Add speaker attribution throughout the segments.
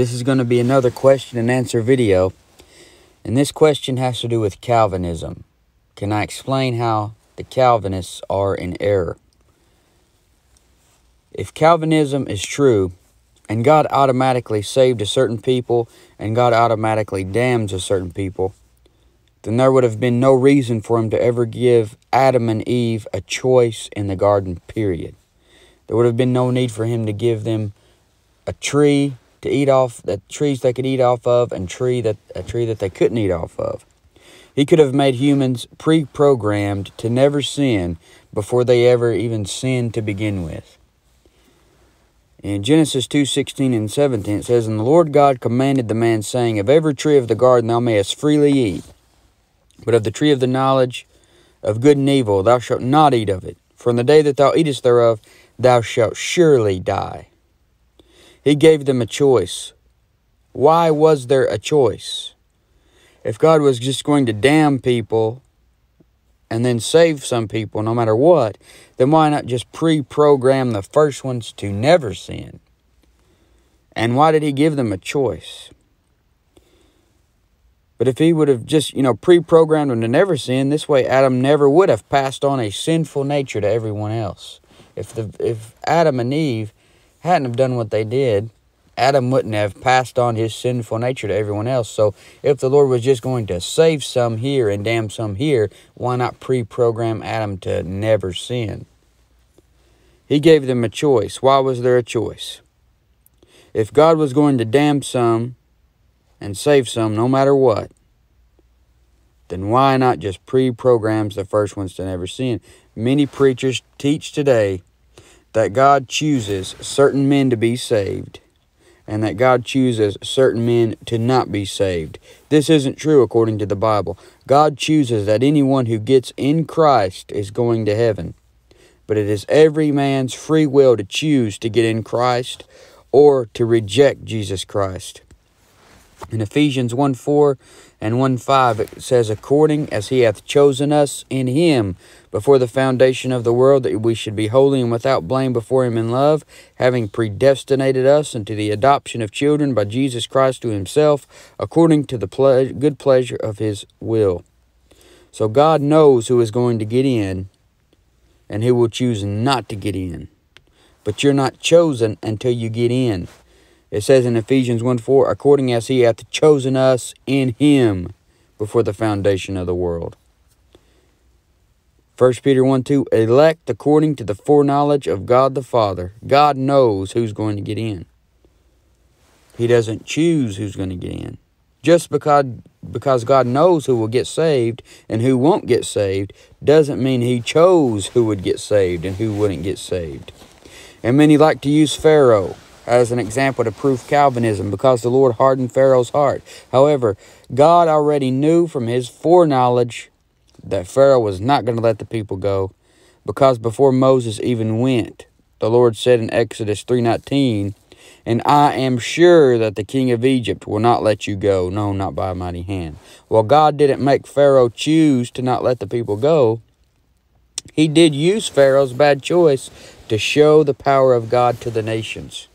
Speaker 1: This is going to be another question and answer video. And this question has to do with Calvinism. Can I explain how the Calvinists are in error? If Calvinism is true, and God automatically saved a certain people, and God automatically damns a certain people, then there would have been no reason for him to ever give Adam and Eve a choice in the garden, period. There would have been no need for him to give them a tree to eat off, the trees they could eat off of, and tree that a tree that they couldn't eat off of. He could have made humans pre-programmed to never sin before they ever even sinned to begin with. In Genesis 2 16 and 17, it says, And the Lord God commanded the man, saying, Of every tree of the garden thou mayest freely eat, but of the tree of the knowledge of good and evil thou shalt not eat of it. For in the day that thou eatest thereof, thou shalt surely die. He gave them a choice. Why was there a choice? If God was just going to damn people and then save some people no matter what, then why not just pre program the first ones to never sin? And why did he give them a choice? But if he would have just, you know, pre programmed them to never sin, this way Adam never would have passed on a sinful nature to everyone else. If, the, if Adam and Eve hadn't have done what they did, Adam wouldn't have passed on his sinful nature to everyone else. So if the Lord was just going to save some here and damn some here, why not pre-program Adam to never sin? He gave them a choice. Why was there a choice? If God was going to damn some and save some no matter what, then why not just pre-programs the first ones to never sin? Many preachers teach today that God chooses certain men to be saved and that God chooses certain men to not be saved. This isn't true according to the Bible. God chooses that anyone who gets in Christ is going to heaven. But it is every man's free will to choose to get in Christ or to reject Jesus Christ. In Ephesians 1 4 and 1 5, it says, According as he hath chosen us in him before the foundation of the world, that we should be holy and without blame before him in love, having predestinated us unto the adoption of children by Jesus Christ to himself, according to the ple good pleasure of his will. So God knows who is going to get in and who will choose not to get in. But you're not chosen until you get in. It says in Ephesians 1 4, according as he hath chosen us in him before the foundation of the world. 1 Peter 1 2, elect according to the foreknowledge of God the Father. God knows who's going to get in. He doesn't choose who's going to get in. Just because, because God knows who will get saved and who won't get saved doesn't mean he chose who would get saved and who wouldn't get saved. And many like to use Pharaoh as an example to prove Calvinism because the Lord hardened Pharaoh's heart. However, God already knew from his foreknowledge that Pharaoh was not going to let the people go because before Moses even went, the Lord said in Exodus 3.19, And I am sure that the king of Egypt will not let you go, no, not by a mighty hand. Well, God didn't make Pharaoh choose to not let the people go. He did use Pharaoh's bad choice to show the power of God to the nations.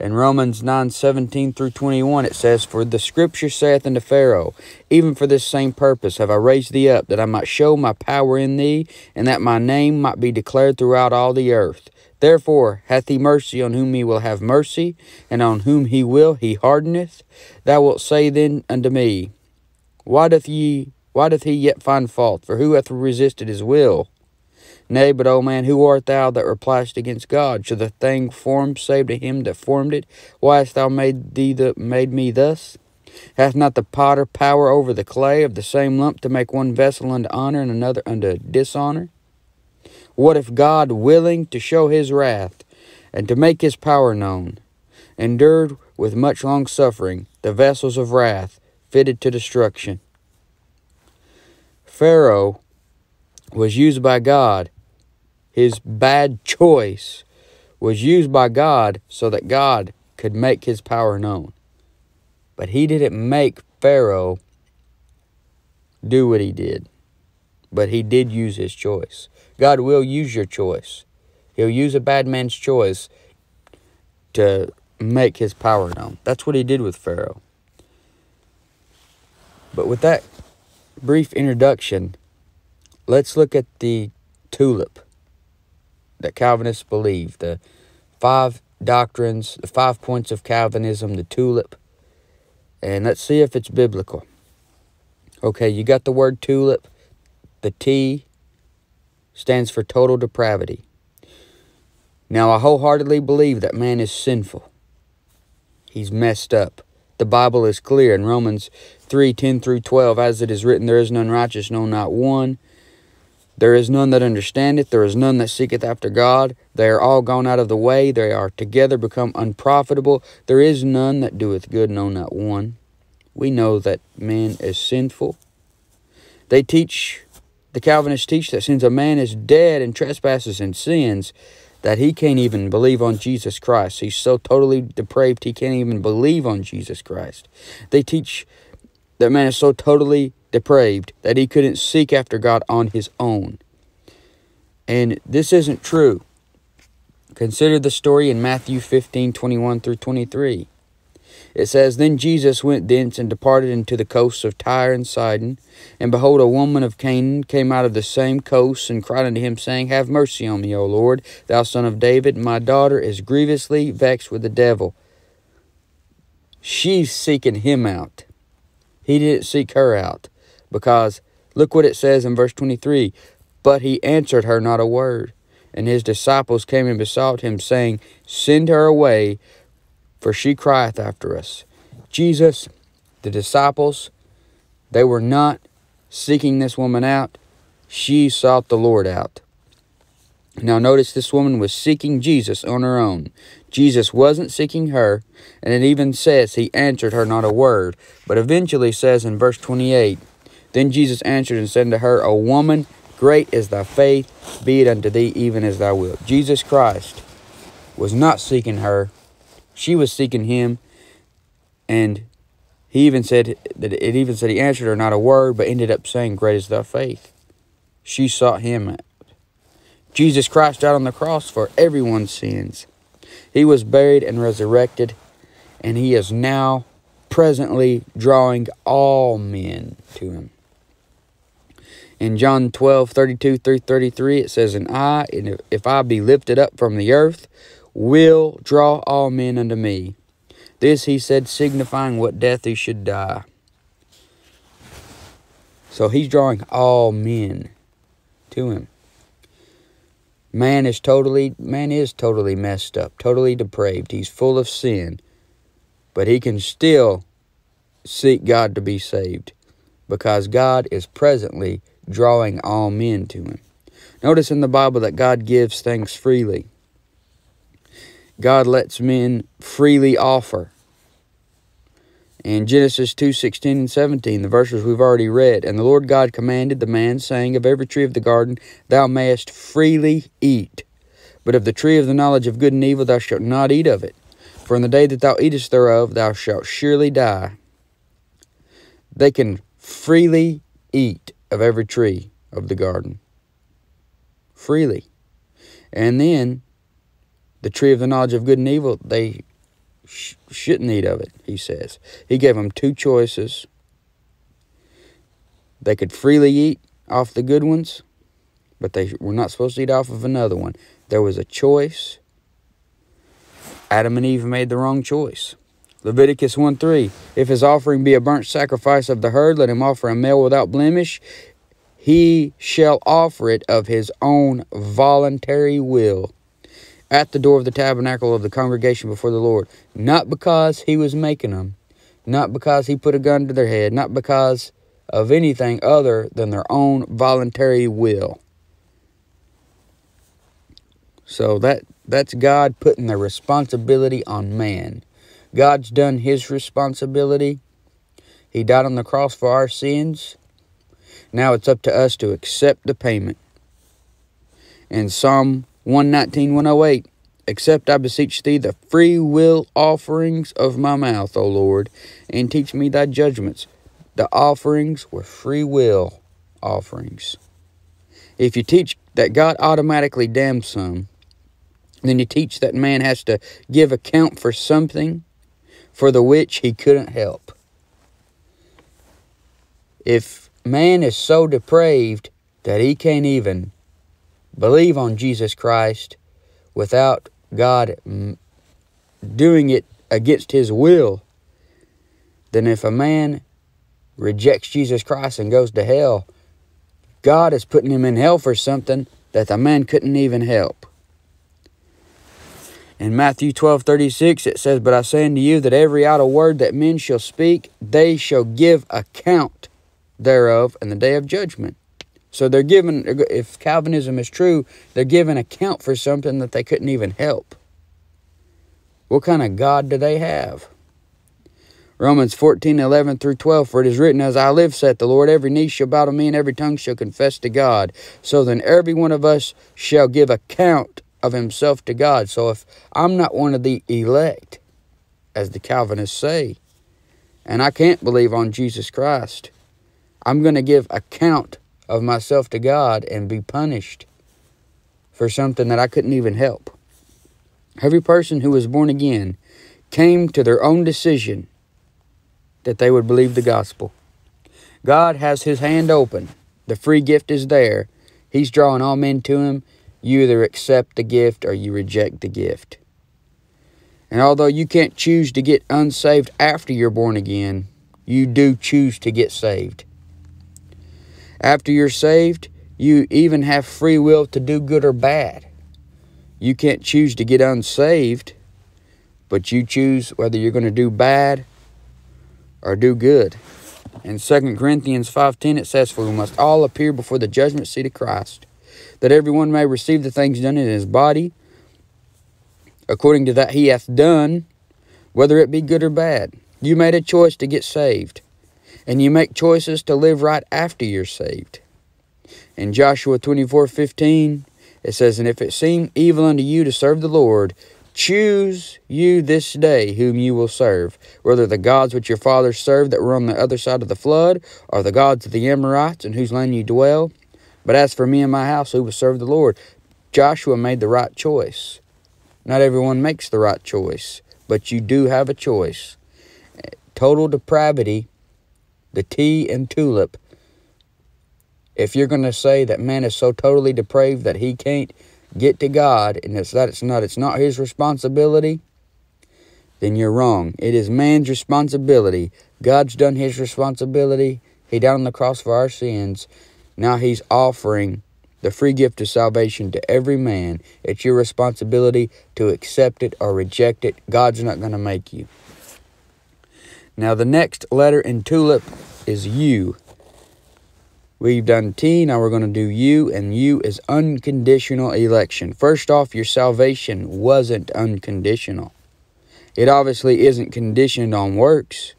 Speaker 1: In Romans 9 17 through 21, it says, For the scripture saith unto Pharaoh, Even for this same purpose have I raised thee up, that I might show my power in thee, and that my name might be declared throughout all the earth. Therefore hath he mercy on whom he will have mercy, and on whom he will he hardeneth. Thou wilt say then unto me, Why doth ye why doth he yet find fault? For who hath resisted his will? Nay, but, O man, who art thou that repliest against God? Should the thing formed save to him that formed it? Why hast thou made thee the, made me thus? Hath not the potter power over the clay of the same lump to make one vessel unto honor and another unto dishonor? What if God, willing to show his wrath and to make his power known, endured with much long suffering the vessels of wrath fitted to destruction? Pharaoh was used by God his bad choice was used by God so that God could make his power known. But he didn't make Pharaoh do what he did. But he did use his choice. God will use your choice. He'll use a bad man's choice to make his power known. That's what he did with Pharaoh. But with that brief introduction, let's look at the tulip that Calvinists believe. The five doctrines, the five points of Calvinism, the tulip. And let's see if it's biblical. Okay, you got the word tulip. The T stands for total depravity. Now, I wholeheartedly believe that man is sinful. He's messed up. The Bible is clear in Romans 3 10 through 12. As it is written, There is none righteous, no, not one. There is none that understandeth, there is none that seeketh after God. They are all gone out of the way, they are together become unprofitable. There is none that doeth good, no, not one. We know that man is sinful. They teach, the Calvinists teach that since a man is dead in trespasses and sins, that he can't even believe on Jesus Christ. He's so totally depraved, he can't even believe on Jesus Christ. They teach that man is so totally depraved that he couldn't seek after God on his own. And this isn't true. Consider the story in Matthew 15 21 through 23. It says, Then Jesus went thence and departed into the coasts of Tyre and Sidon. And behold, a woman of Canaan came out of the same coasts and cried unto him, saying, Have mercy on me, O Lord, thou son of David. My daughter is grievously vexed with the devil. She's seeking him out. He didn't seek her out. Because look what it says in verse 23 But he answered her not a word. And his disciples came and besought him, saying, Send her away, for she crieth after us. Jesus, the disciples, they were not seeking this woman out. She sought the Lord out. Now, notice this woman was seeking Jesus on her own. Jesus wasn't seeking her, and it even says he answered her not a word, but eventually says in verse 28 then Jesus answered and said unto her, O woman, great is thy faith, be it unto thee even as thou wilt. Jesus Christ was not seeking her, she was seeking him, and he even said that it even said he answered her not a word, but ended up saying, Great is thy faith. She sought him. Jesus Christ died on the cross for everyone's sins. He was buried and resurrected, and he is now presently drawing all men to him. In John 12, 32 through 33, it says, And I, if I be lifted up from the earth, will draw all men unto me. This he said, signifying what death he should die. So he's drawing all men to him. Man is totally man is totally messed up, totally depraved. He's full of sin. But he can still seek God to be saved because God is presently drawing all men to him. Notice in the Bible that God gives things freely. God lets men freely offer. In Genesis 2 16 and 17, the verses we've already read, And the Lord God commanded the man, saying, Of every tree of the garden thou mayest freely eat, but of the tree of the knowledge of good and evil thou shalt not eat of it. For in the day that thou eatest thereof thou shalt surely die. They can freely eat of every tree of the garden freely. And then the tree of the knowledge of good and evil, they sh- shouldn't eat of it, he says. He gave them two choices. They could freely eat off the good ones, but they were not supposed to eat off of another one. There was a choice. Adam and Eve made the wrong choice. Leviticus 1 3 If his offering be a burnt sacrifice of the herd, let him offer a male without blemish. He shall offer it of his own voluntary will at the door of the tabernacle of the congregation before the Lord, not because he was making them, not because he put a gun to their head, not because of anything other than their own voluntary will. So that that's God putting the responsibility on man. God's done his responsibility. He died on the cross for our sins. Now it's up to us to accept the payment. In Psalm 119, 108, Accept, I beseech thee, the free will offerings of my mouth, O Lord, and teach me thy judgments. The offerings were free will offerings. If you teach that God automatically damns some, Then you teach that man has to give account for something for the which he couldn't help. If man is so depraved that he can't even believe on Jesus Christ without God doing it against his will, then if a man rejects Jesus Christ and goes to hell, God is putting him in hell for something that the man couldn't even help. In Matthew 12 36, it says, But I say unto you that every idle word that men shall speak, they shall give account thereof in the day of judgment. So they're given, if Calvinism is true, they're given account for something that they couldn't even help. What kind of God do they have? Romans 14, 11 through 12, For it is written, As I live, saith the Lord, every knee shall bow to me, and every tongue shall confess to God. So then every one of us shall give account of himself to God. So if I'm not one of the elect, as the Calvinists say, and I can't believe on Jesus Christ, I'm going to give account of myself to God and be punished for something that I couldn't even help. Every person who was born again came to their own decision that they would believe the gospel. God has his hand open. The free gift is there. He's drawing all men to him. You either accept the gift or you reject the gift. And although you can't choose to get unsaved after you're born again, you do choose to get saved. After you're saved, you even have free will to do good or bad. You can't choose to get unsaved, but you choose whether you're going to do bad or do good. In 2 Corinthians 5.10 it says, For we must all appear before the judgment seat of Christ, that everyone may receive the things done in his body, according to that he hath done, whether it be good or bad. You made a choice to get saved, and you make choices to live right after you're saved. In Joshua 24.15 it says, And if it seem evil unto you to serve the Lord, Choose you this day whom you will serve, whether the gods which your fathers served that were on the other side of the flood, or the gods of the Amorites in whose land you dwell. But as for me and my house, we will serve the Lord. Joshua made the right choice. Not everyone makes the right choice, but you do have a choice. Total depravity, the T and tulip. If you're going to say that man is so totally depraved that he can't get to God and it's that it's not it's not his responsibility, then you're wrong. It is man's responsibility. God's done his responsibility. He died on the cross for our sins. Now he's offering the free gift of salvation to every man. It's your responsibility to accept it or reject it. God's not going to make you. Now, the next letter in tulip is U. We've done T, now we're going to do U, and U is unconditional election. First off, your salvation wasn't unconditional. It obviously isn't conditioned on works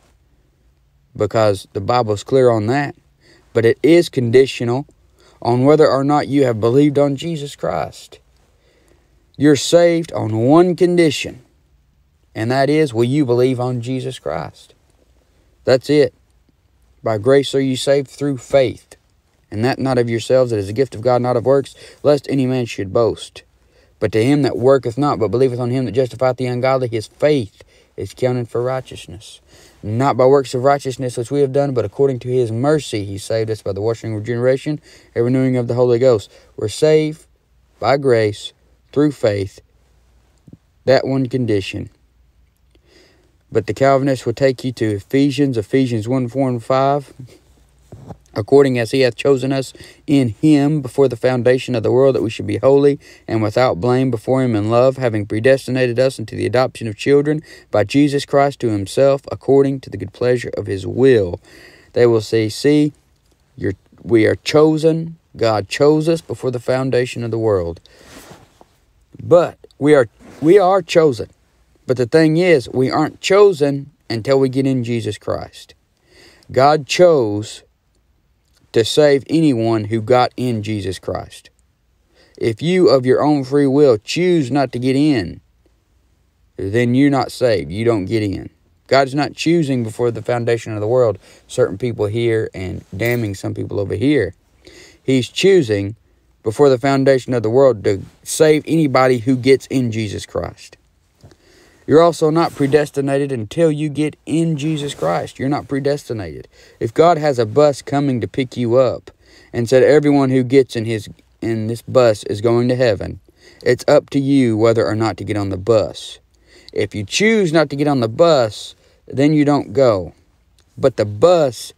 Speaker 1: because the Bible's clear on that. But it is conditional on whether or not you have believed on Jesus Christ. You're saved on one condition, and that is will you believe on Jesus Christ? That's it. By grace are you saved through faith and that not of yourselves, it is a gift of God, not of works, lest any man should boast. But to him that worketh not, but believeth on him that justifieth the ungodly, his faith is counted for righteousness. Not by works of righteousness which we have done, but according to his mercy he saved us by the washing of regeneration and renewing of the Holy Ghost. We're saved by grace through faith. That one condition. But the Calvinists will take you to Ephesians, Ephesians 1, 4, and 5 according as he hath chosen us in him before the foundation of the world, that we should be holy and without blame before him in love, having predestinated us into the adoption of children by Jesus Christ to himself, according to the good pleasure of his will. They will say, See, you're, we are chosen. God chose us before the foundation of the world. But we are we are chosen. But the thing is, we aren't chosen until we get in Jesus Christ. God chose to save anyone who got in Jesus Christ. If you, of your own free will, choose not to get in, then you're not saved. You don't get in. God's not choosing before the foundation of the world certain people here and damning some people over here. He's choosing before the foundation of the world to save anybody who gets in Jesus Christ. You're also not predestinated until you get in Jesus Christ. You're not predestinated. If God has a bus coming to pick you up and said everyone who gets in his in this bus is going to heaven, it's up to you whether or not to get on the bus. If you choose not to get on the bus, then you don't go. But the bus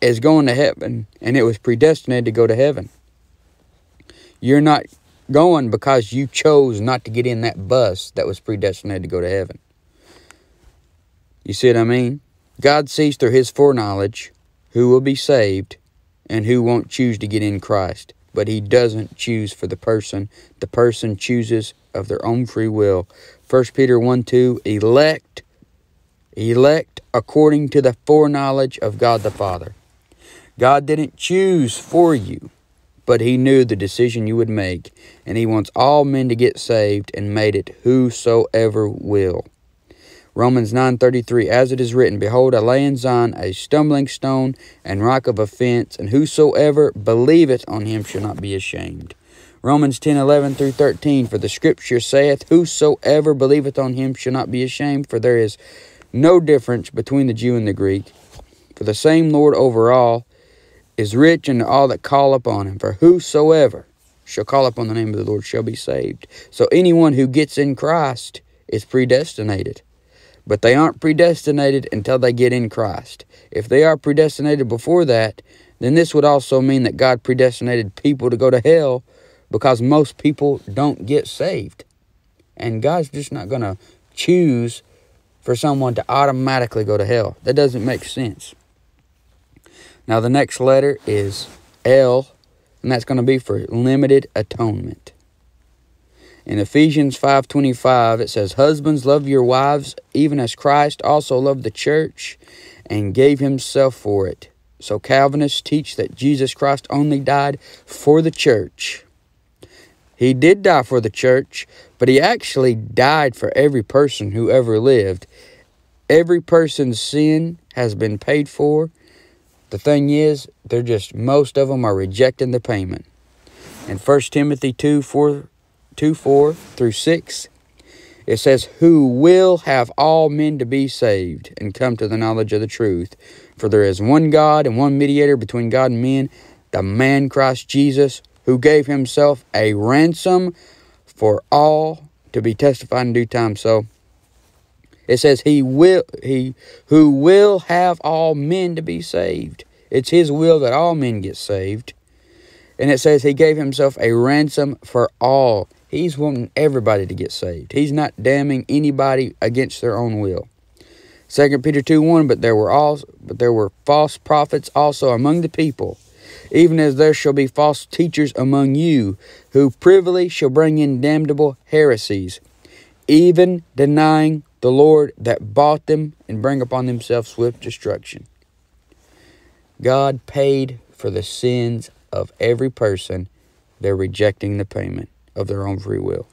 Speaker 1: is going to heaven and it was predestinated to go to heaven. You're not going because you chose not to get in that bus that was predestinated to go to heaven. You see what I mean? God sees through his foreknowledge who will be saved and who won't choose to get in Christ. But he doesn't choose for the person. The person chooses of their own free will. 1 Peter 1 2, elect, elect according to the foreknowledge of God the Father. God didn't choose for you but he knew the decision you would make, and he wants all men to get saved and made it whosoever will. Romans 9:33 As it is written behold I lay in Zion a stumbling stone and rock of offense and whosoever believeth on him shall not be ashamed. Romans 10:11 through 13 For the scripture saith whosoever believeth on him shall not be ashamed for there is no difference between the Jew and the Greek for the same Lord over all is rich unto all that call upon him. For whosoever shall call upon the name of the Lord shall be saved. So anyone who gets in Christ is predestinated. But they aren't predestinated until they get in Christ. If they are predestinated before that, then this would also mean that God predestinated people to go to hell because most people don't get saved. And God's just not going to choose for someone to automatically go to hell. That doesn't make sense. Now the next letter is L, and that's going to be for limited atonement. In Ephesians 5:25 it says, "Husbands love your wives even as Christ also loved the church and gave himself for it." So Calvinists teach that Jesus Christ only died for the church. He did die for the church, but he actually died for every person who ever lived. Every person's sin has been paid for the thing is, they're just, most of them are rejecting the payment. In 1 Timothy 2 4, 2 4 through 6, it says, Who will have all men to be saved and come to the knowledge of the truth. For there is one God and one mediator between God and men, the man Christ Jesus, who gave himself a ransom for all to be testified in due time. So, it says he will he who will have all men to be saved. It's his will that all men get saved. And it says he gave himself a ransom for all. He's wanting everybody to get saved. He's not damning anybody against their own will. Second Peter 2 1, but there were all but there were false prophets also among the people, even as there shall be false teachers among you, who privily shall bring in damnable heresies, even denying the Lord that bought them and bring upon themselves swift destruction. God paid for the sins of every person. They're rejecting the payment of their own free will.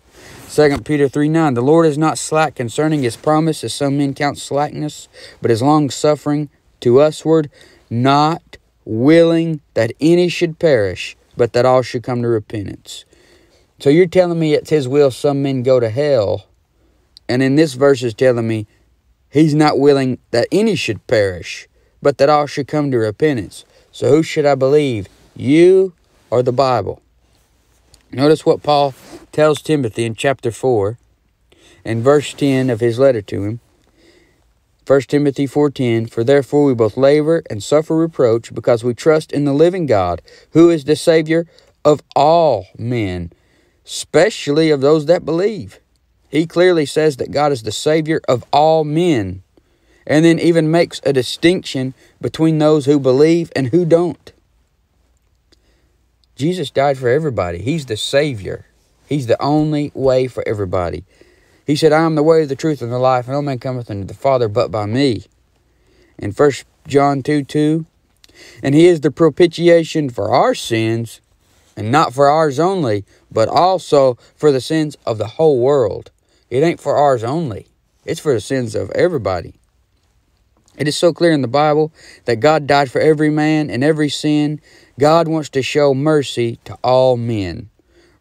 Speaker 1: 2 Peter 3 9 The Lord is not slack concerning his promise, as some men count slackness, but is long suffering to usward, not willing that any should perish, but that all should come to repentance. So you're telling me it's his will some men go to hell and in this verse is telling me he's not willing that any should perish, but that all should come to repentance. So who should I believe? You or the Bible? Notice what Paul tells Timothy in chapter 4 and verse 10 of his letter to him. 1 Timothy 4:10 For therefore we both labor and suffer reproach because we trust in the living God who is the savior of all men especially of those that believe he clearly says that God is the Savior of all men, and then even makes a distinction between those who believe and who don't. Jesus died for everybody. He's the Savior. He's the only way for everybody. He said, I am the way, the truth, and the life, and no man cometh unto the Father but by me. In 1 John 2 2, and he is the propitiation for our sins, and not for ours only, but also for the sins of the whole world. It ain't for ours only, it's for the sins of everybody. It is so clear in the Bible that God died for every man and every sin. God wants to show mercy to all men.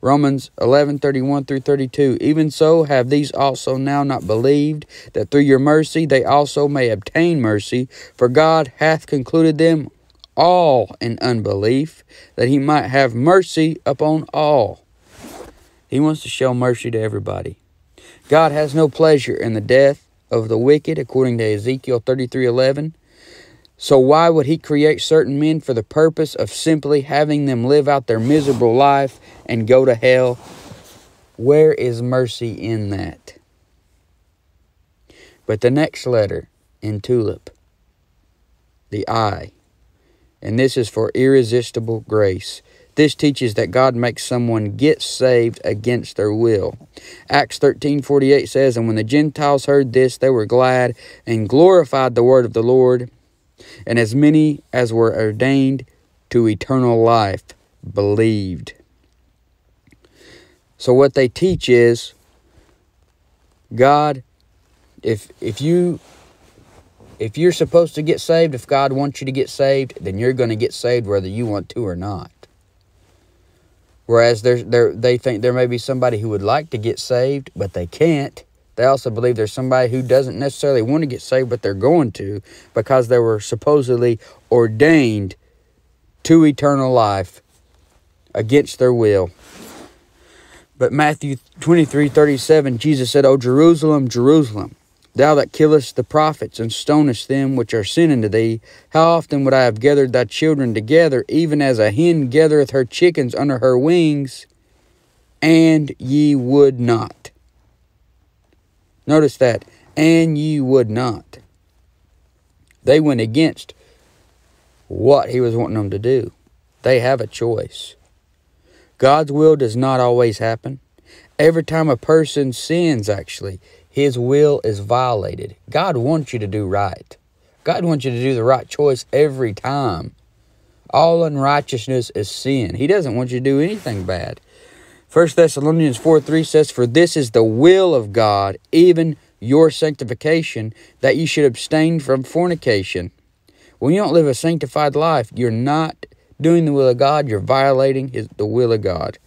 Speaker 1: Romans 11 31 through 32. Even so, have these also now not believed, that through your mercy they also may obtain mercy? For God hath concluded them all in unbelief, that he might have mercy upon all. He wants to show mercy to everybody. God has no pleasure in the death of the wicked, according to Ezekiel 33:11. So, why would he create certain men for the purpose of simply having them live out their miserable life and go to hell? Where is mercy in that? But the next letter in tulip, the I, and this is for irresistible grace. This teaches that God makes someone get saved against their will. Acts 13:48 says, "And when the Gentiles heard this, they were glad and glorified the word of the Lord." and as many as were ordained to eternal life believed. So what they teach is God if if you if you're supposed to get saved, if God wants you to get saved, then you're going to get saved whether you want to or not. Whereas they think there may be somebody who would like to get saved, but they can't. They also believe there's somebody who doesn't necessarily want to get saved, but they're going to because they were supposedly ordained to eternal life against their will. But Matthew 23 37, Jesus said, O Jerusalem, Jerusalem, thou that killest the prophets and stonest them which are sent unto thee, how often would I have gathered thy children together, even as a hen gathereth her chickens under her wings, and ye would not. Notice that, and ye would not. They went against what he was wanting them to do. They have a choice. God's will does not always happen. Every time a person sins, actually, his will is violated. God wants you to do right. God wants you to do the right choice every time. All unrighteousness is sin. He doesn't want you to do anything bad. 1 Thessalonians 4 3 says, For this is the will of God, even your sanctification, that you should abstain from fornication. When you don't live a sanctified life, you're not doing the will of God, you're violating his, the will of God.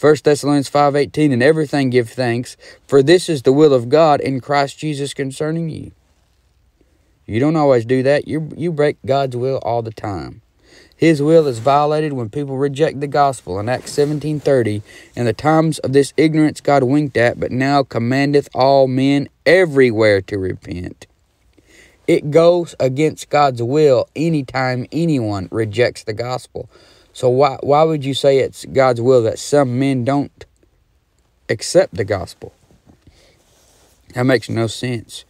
Speaker 1: 1 Thessalonians 5:18 and everything give thanks for this is the will of God in Christ Jesus concerning you. You don't always do that. You you break God's will all the time. His will is violated when people reject the gospel. In Acts 17.30, In the times of this ignorance God winked at, but now commandeth all men everywhere to repent. It goes against God's will anytime anyone rejects the gospel. So why, why would you say it's God's will that some men don't accept the gospel? That makes no sense.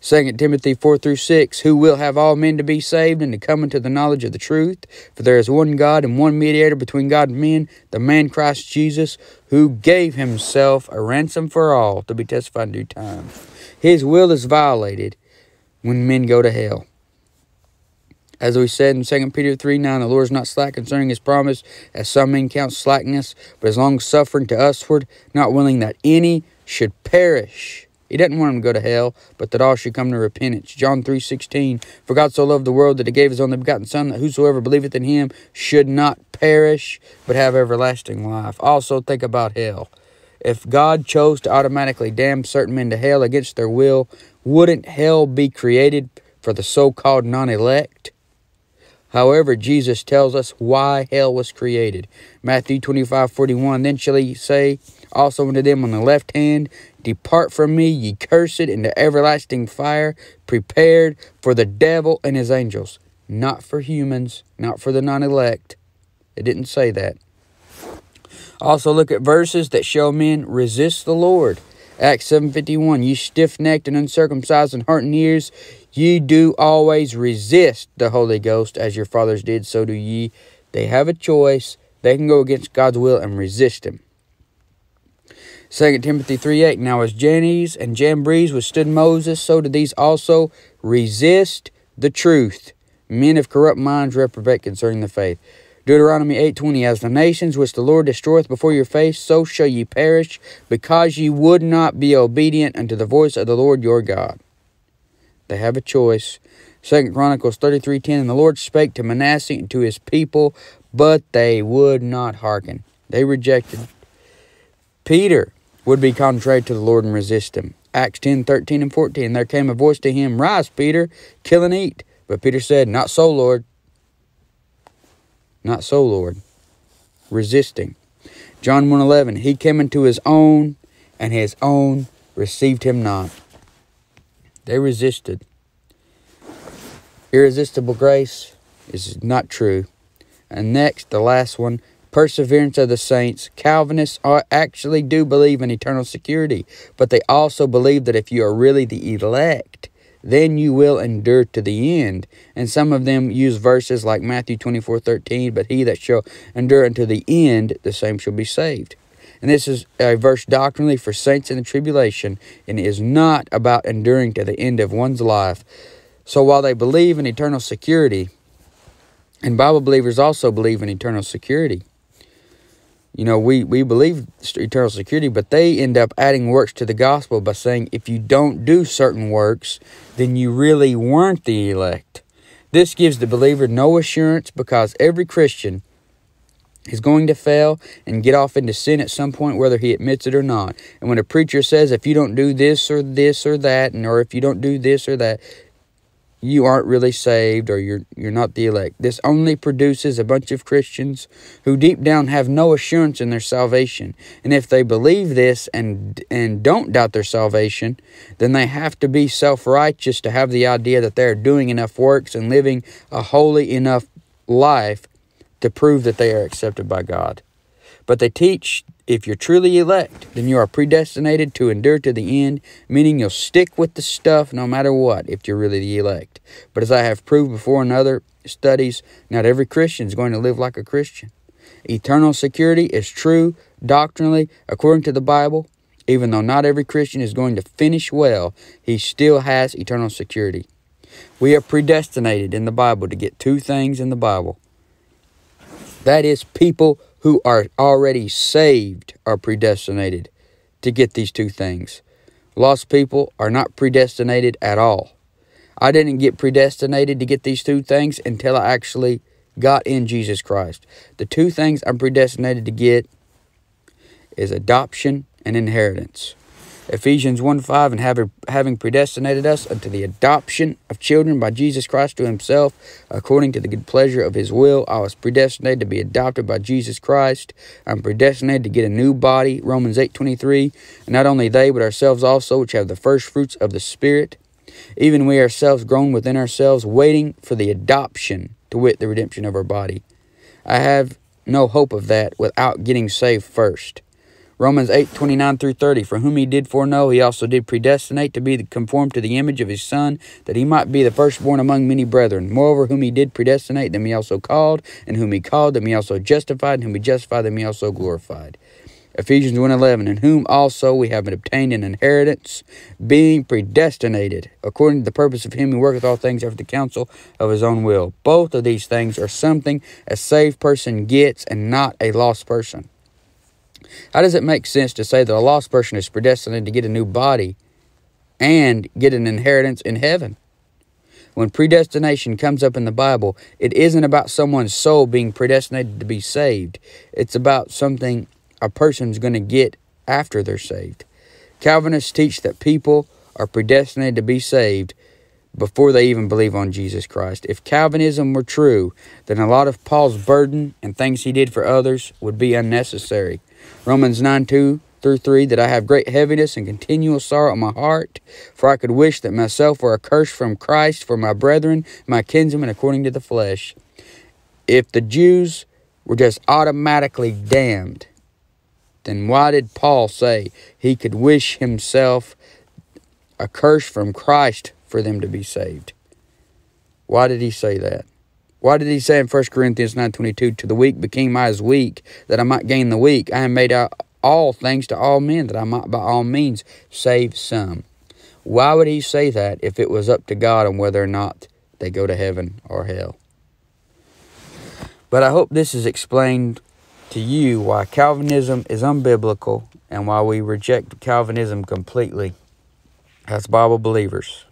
Speaker 1: 2 Timothy 4 through 6, who will have all men to be saved and to come into the knowledge of the truth. For there is one God and one mediator between God and men, the man Christ Jesus, who gave himself a ransom for all to be testified in due time. His will is violated when men go to hell. As we said in 2 Peter 3 9, the Lord is not slack concerning his promise, as some men count slackness, but is long suffering to usward, not willing that any should perish he doesn't want them to go to hell, but that all should come to repentance. John 3.16, For God so loved the world that he gave his only begotten Son, that whosoever believeth in him should not perish, but have everlasting life. Also think about hell. If God chose to automatically damn certain men to hell against their will, wouldn't hell be created for the so-called non-elect? However, Jesus tells us why hell was created. Matthew 25, 41, Then shall he say also unto them on the left hand, Depart from me, ye cursed, into everlasting fire, prepared for the devil and his angels. Not for humans, not for the non elect. It didn't say that. Also look at verses that show men resist the Lord. Acts 7.51, Ye stiff-necked and uncircumcised in heart and ears, ye do always resist the Holy Ghost, as your fathers did, so do ye. They have a choice. They can go against God's will and resist Him. 2 Timothy 3 8. Now, as Jannes and Jambres withstood Moses, so did these also resist the truth. Men of corrupt minds reprobate concerning the faith. Deuteronomy 8:20 As the nations which the Lord destroyeth before your face so shall ye perish because ye would not be obedient unto the voice of the Lord your God. They have a choice. Second Chronicles 33:10 And the Lord spake to Manasseh and to his people but they would not hearken. They rejected Peter would be contrary to the Lord and resist him. Acts 10 13 and 14. There came a voice to him, Rise, Peter, kill and eat. But Peter said, Not so, Lord. Not so, Lord. Resisting. John 1 11. He came into his own, and his own received him not. They resisted. Irresistible grace is not true. And next, the last one, perseverance of the saints. Calvinists are, actually do believe in eternal security, but they also believe that if you are really the elect, then you will endure to the end. And some of them use verses like Matthew 24 13, but he that shall endure unto the end, the same shall be saved. And this is a verse doctrinally for saints in the tribulation, and is not about enduring to the end of one's life. So while they believe in eternal security, and Bible believers also believe in eternal security, you know, we, we believe eternal security, but they end up adding works to the gospel by saying if you don't do certain works, then you really weren't the elect. This gives the believer no assurance because every Christian is going to fail and get off into sin at some point, whether he admits it or not. And when a preacher says, if you don't do this or this or that, and or if you don't do this or that, you aren't really saved or you're you're not the elect. This only produces a bunch of Christians who deep down have no assurance in their salvation. And if they believe this and and don't doubt their salvation, then they have to be self-righteous to have the idea that they're doing enough works and living a holy enough life to prove that they are accepted by God. But they teach if you're truly elect, then you are predestinated to endure to the end, meaning you'll stick with the stuff no matter what if you're really the elect. But as I have proved before in other studies, not every Christian is going to live like a Christian. Eternal security is true doctrinally according to the Bible. Even though not every Christian is going to finish well, he still has eternal security. We are predestinated in the Bible to get two things in the Bible that is, people who are already saved are predestinated to get these two things. Lost people are not predestinated at all. I didn't get predestinated to get these two things until I actually got in Jesus Christ. The two things I'm predestinated to get is adoption and inheritance. Ephesians 1 5, and having, having predestinated us unto the adoption of children by Jesus Christ to himself, according to the good pleasure of his will, I was predestinated to be adopted by Jesus Christ. I'm predestinated to get a new body, Romans eight twenty three. And not only they, but ourselves also, which have the first fruits of the Spirit, even we ourselves groan within ourselves, waiting for the adoption, to wit, the redemption of our body. I have no hope of that without getting saved first. Romans 8, 29 through 30. For whom he did foreknow, he also did predestinate to be conformed to the image of his Son, that he might be the firstborn among many brethren. Moreover, whom he did predestinate, them he also called, and whom he called, them he also justified, and whom he justified, them he also glorified. Ephesians 1.11, In whom also we have obtained an inheritance, being predestinated, according to the purpose of him who worketh all things after the counsel of his own will. Both of these things are something a saved person gets and not a lost person. How does it make sense to say that a lost person is predestined to get a new body and get an inheritance in heaven? When predestination comes up in the Bible, it isn't about someone's soul being predestinated to be saved. It's about something a person's going to get after they're saved. Calvinists teach that people are predestinated to be saved before they even believe on Jesus Christ. If Calvinism were true, then a lot of Paul's burden and things he did for others would be unnecessary. Romans 9 2 through 3 that I have great heaviness and continual sorrow in my heart, for I could wish that myself were accursed from Christ for my brethren, my kinsmen according to the flesh. If the Jews were just automatically damned, then why did Paul say he could wish himself accursed from Christ for them to be saved? Why did he say that? Why did he say in 1 Corinthians 9.22, To the weak became I as weak, that I might gain the weak? I am made out all things to all men, that I might by all means save some. Why would he say that if it was up to God on whether or not they go to heaven or hell? But I hope this has explained to you why Calvinism is unbiblical and why we reject Calvinism completely as Bible believers.